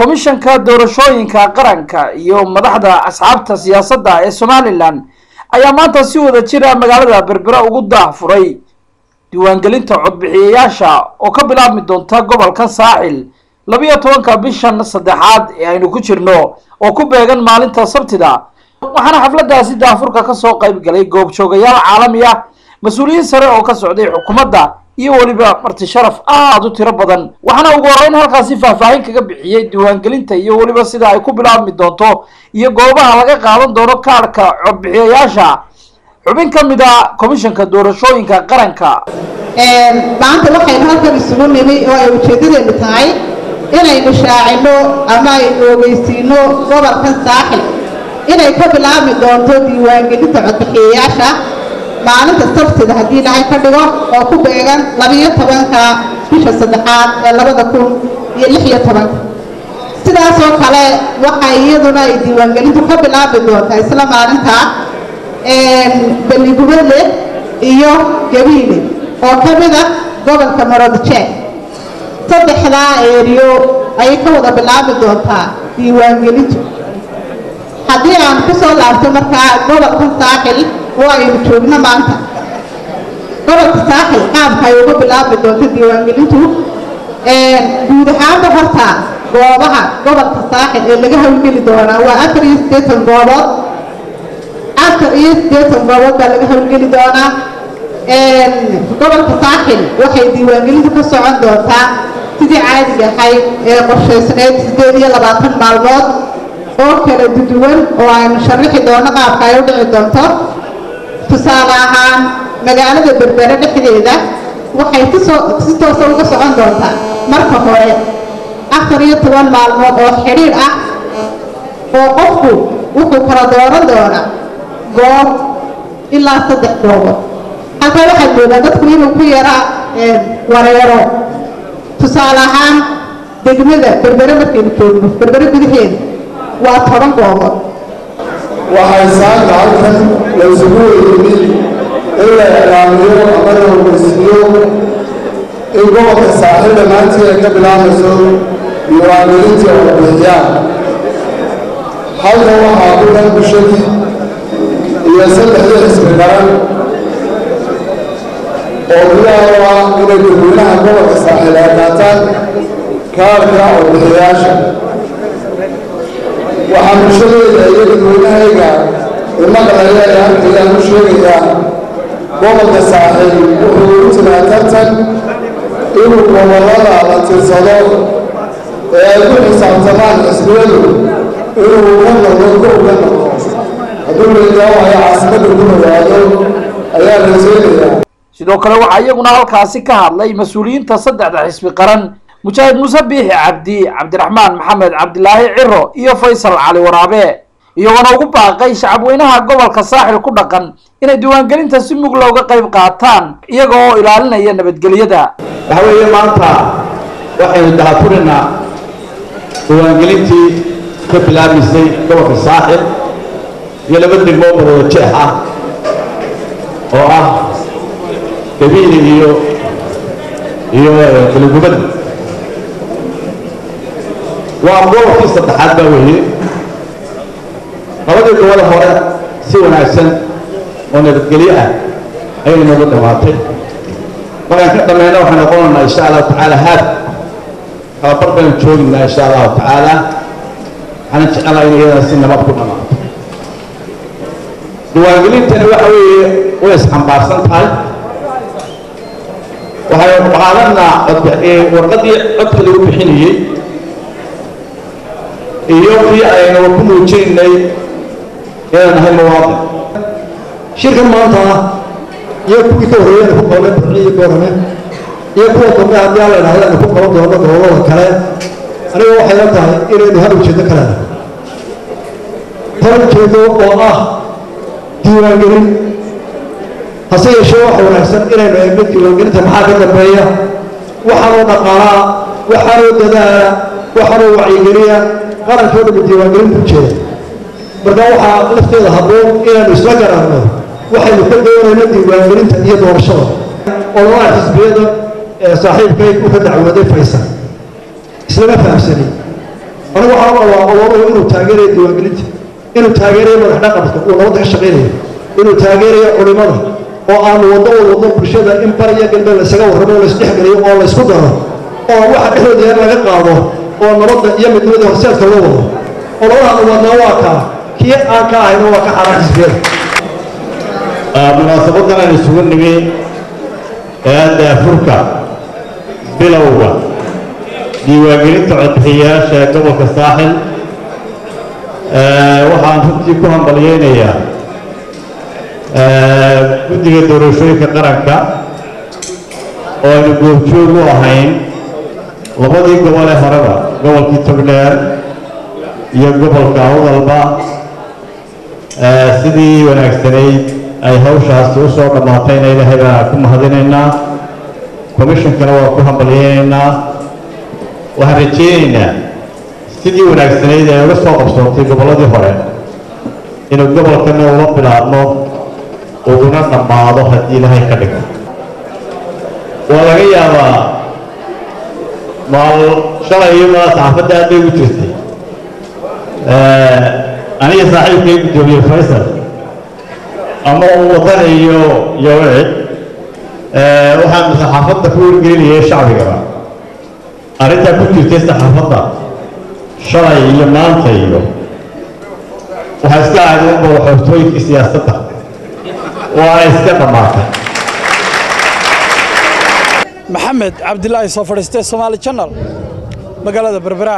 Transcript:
komishanka doorashooyinka qaranka iyo madaxda asxaabta siyaasadda ee somalilan ayaa maanta si wada jira magaalada berbera ugu daahfuray. Diiwaangelinta codbixiyayaasha oo ka bilaabmi doonta gobolka saaxil labiyo tobanka bishan saddexaad ee aynu ku jirno oo ku beegan maalinta sabtida waxaana xafladaasi daafurka ka soo qayb galay goobjoogayaal caalami ah mas'uuliyiin sare oo ka socday xukuumadda iyo weliba marti sharaf aada u tiro badan. Waxaana ugu horreyn halkaasi faahfaahin kaga bixiyey diiwaangelinta iyo weliba sida ay ku bilaabmi doonto iyo goobaha laga qaadan doono kaarhka codbixiyayaasha xubin ka mid a komishanka doorashooyinka qaranka. Maanta waxaynu halkan isugu nimi oo ay ujeedadeenu tahay inaynu shaacino ama aynu ogeysiino gobolkan saaxil. Inay ka bilaabmi doonto diiwaangelinta codbixiyayaasha maalinta sabtida haddii ilaahay ka dhigo oo ku beegan labiyo tobanka bisha saddexaad ee labada kun iyo lix iyo tobanka sidaasoo kale waxay iyaduna ay diiwaangelintu ka bilaabmi doontaa isla maalintaa beligubadle iyo gabiile oo ka mid ah gobolka marodjeeg saddexdaa eeriyo ayay ka wada bilaabmi doontaa diiwaangelintu haddii aan ku soo laabto markaa gobolkan saaxil oo aynu joogno maanta. Gobolka saaxil qaabka ay uga bilaabmi doonto diiwaangelintu. Guud ahaanba horta goobaha gobolka saaxil ee laga hawlgeli doonaa waa afar iyo siddeetan goobood. Afar iyo siddeetan goobood baa laga hawlgeli doonaa. Gobolka saaxil waxay diiwaangelintu ka socon doontaa sidii caadiga ahayd ee qorshaysneyd siddeed iyo labaatan maalmood. Oo kala duduwan oo aynu sharixi doono qaabka ay u dhici doonto tusaale ahaan magaalada berbere dhexdeeda waxay si toosa uga socon doontaa marka hore afar iyo toban maalmood oo xidhiir ah oo qofku wuxuu kala dooran doonaa goob ilaa saddex goobood halkaa waxaad moodaa dadku inuu ku yara wareero. Tusaale ahaan degmada berbere markaynu joogno berbere gudaheeda waa toban goobood waxay saaka halkan la isugu weydiinay in la iclaamiyo ama la ogeysiiyo in gobolka saaxiil dhammaantii ay ka bilaabayso diiwaangelintii codbixiyaan halkan waxaa ku dhan bulshadii iyo saddexdii xisbi qaran oo ah inay dadweynaha gobolka saaxiil ay qaataan kaarka codbixiyaasha waxaa bulshadeeda iyo dadweynahayga imaqlaya ee u sheegayaa gobolka saaxiil wuxuu u jiraa tartan inuu gobollada la tirsado ee ay ku xisaabtamaan xisbiyadu inuu ka noqdo kow ka noqdo. Hadduu leedaawayo caasimadda ku dhawaado ayaa rajeynayaa sidoo kale waxaa iyaguna halkaasi ka hadlay mas'uuliyiinta saddexda xisbi qaran mujaahid muuse biixi cabdi cabdiraxmaan maxamed cabdilaahi ciro iyo faysal cali waraabe. Iyagoona ugu baaqay shacabweynaha gobolka saaxil ku dhaqan inay diiwaangelinta si mug looga qayb qaataan iyaga oo ilaalinaya nabadgelyada. Waxa weeye maanta waxaynu dahafurinaa diiwaangelintii ka bilaabmaysay gobolka saaxil iyo laba degmo marooda jeex ah oo ah gabiile iyo iyo beligubada waa gobolkii saddexaad baa weeye. Labadii gobol hore si wanaagsan oo nabadgelyo ah ayay noogu dhammaatay markaan ka dhammayna waxaan noqonaynaa insha allahu tacaala haad. Kalabar baynu joogaynaa insha allahu tacaala. Waxaana jeclaa in iyadana si nabad ku dhammaato diiwaangelintani waxa weeye way isxambaarsan tahay. Waxaynu qaadanaa warqaddii codka lagu bixinayey iyo kii aynu ku muujinaynay inaan nahay muwaadin shirkan maanta iyo kuwii ka horreeyana ku qabanay barciyo goorame iyo kuwa dambe haddii aan la idhahdo aynu ku qaban doono gobollada kale aniga waxay la tahay inaynu hal ujeedo ka leedahay. Hal ujeedo oo ah diiwaangelin hase yeeshee waxa wanaagsan inaynu eegno diiwaangelinta maxaa ka dambeeya? Waxaanoo dhaqaalaa waxaanoo dadaala waxaanoo wacyigeliya qarankoo dhammi diiwaangelin ku jeeda marka waxaa lafteeda habboon inaanu isla garanno waxaynu ka doonayno diiwaangelinta iyo doorashada. Ololaha xisbiyada ee saaxiibkay u ka dacwooday faysal. Islama fahamsanin anigu waxaan u qabaa inuu taageerayo diiwaangelinta inuu taageerayo madax dhaqanka uu nabadda ka shaqaynayo inuu taageerayo culimada oo aanu waddo wad waddo bulshada in bar iyo galbeed laysaga warramo oo laysdhexgeliyo oo laysku daro oo waxa dhexdooda yar laga qaado oo nabadda iyo midnimada horseedka loo wado. Ololahan wadnaa waa kaa kii aan ka ahayna waa ka xaraan xisbiyada munaasabadan aan isugu nimi daafurka bilowga diiwaangelinta codbixiyayaasha gobolka saaxil. Waxaan runtii ku hambalyeynayaa guddiga doorashooyinka qaranka oo aynu goobjoog u ahayn labadii gobol ee horeba gobolkii togdheer iyo gobolka awdalba sidii wanaagsanayd ay hawshaasi u soo dhammaatayna ilaahay baan ku mahadinaynaa commishonkana waa ku hambalyeynaynaa waxaan rajaynaynaa sidii wanaagsanayd ay uga soo qabsoontay gobolladii hore inuu gobolkana ula bilaabno uguna dhammaado haddii ilaahay ka dhigo. Waa laga yaabaa maal shalay iyo maa saxaafadda aad bay ugu jirtay aniga saaxiibkay guddoomiye faysal ama uu wadan iyo iyo wicid waxaan saxaafadda ku wargelinayay shacbigaba arrintaa ku jirtay saxaafadda shalay iyo maanta iyo waxaa iska ahayd unba waxoogtooyinkii siyaasadda waana iska dhammaatay maxamed cabdilaahi soo fadhiistay somaali channel magaalada berbera